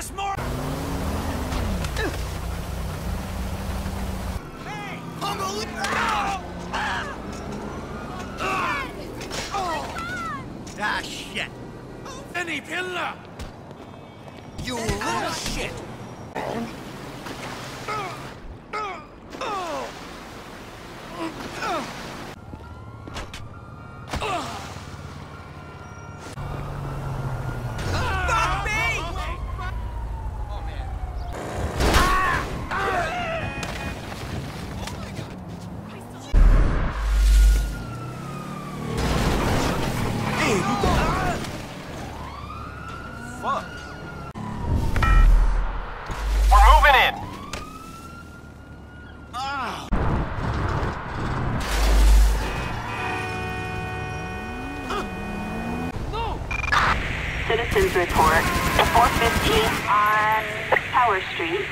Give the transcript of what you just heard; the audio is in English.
this more! Hey! Citizens report at 415 on Tower Street.